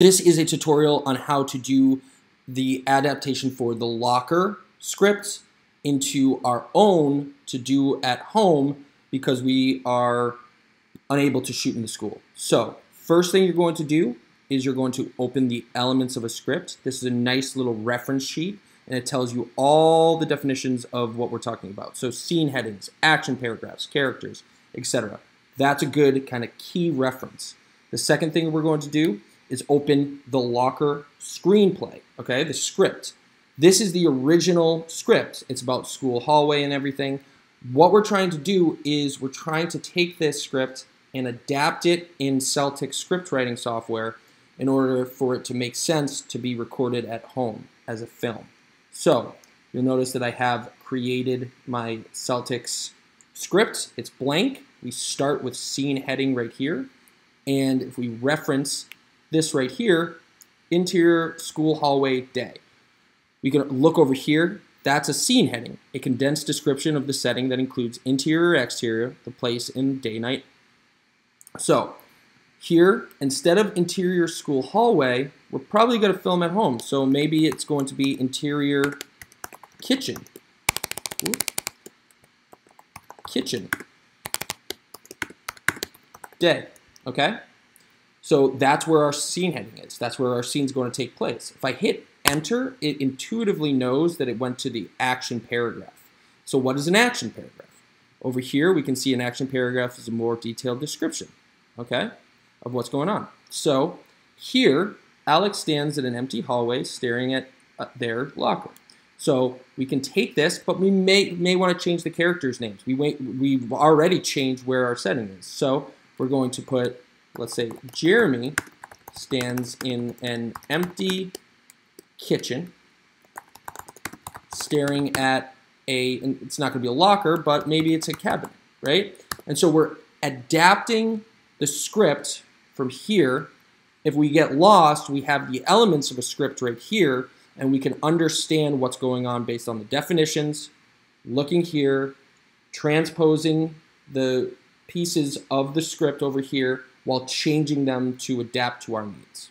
This is a tutorial on how to do the adaptation for the locker script into our own to do at home because we are unable to shoot in the school. So first thing you're going to do is you're going to open the elements of a script. This is a nice little reference sheet and it tells you all the definitions of what we're talking about. So scene headings, action paragraphs, characters, etc. That's a good kind of key reference. The second thing we're going to do is open the locker screenplay, okay, the script. This is the original script. It's about school hallway and everything. What we're trying to do is we're trying to take this script and adapt it in Celtx script writing software in order for it to make sense to be recorded at home as a film. So you'll notice that I have created my Celtx script. It's blank. We start with scene heading right here. And if we reference this right here, interior school hallway day. We can look over here. That's a scene heading, a condensed description of the setting that includes interior, exterior, the place, and day, night. So here, instead of interior school hallway, we're probably going to film at home. So maybe it's going to be interior kitchen. Ooh. Kitchen. Day. Okay? So that's where our scene heading is. That's where our scene is going to take place. If I hit enter, it intuitively knows that it went to the action paragraph. So what is an action paragraph? Over here, we can see an action paragraph is a more detailed description, okay, of what's going on. So here, Alex stands in an empty hallway staring at uh, their locker. So we can take this, but we may may want to change the characters' names. We wait, we've already changed where our setting is. So we're going to put, let's say, Jeremy stands in an empty kitchen, staring at a, it's not going to be a locker, but maybe it's a cabinet, right? And so we're adapting the script from here. If we get lost, we have the elements of a script right here, and we can understand what's going on based on the definitions, looking here, transposing the pieces of the script over here while changing them to adapt to our needs.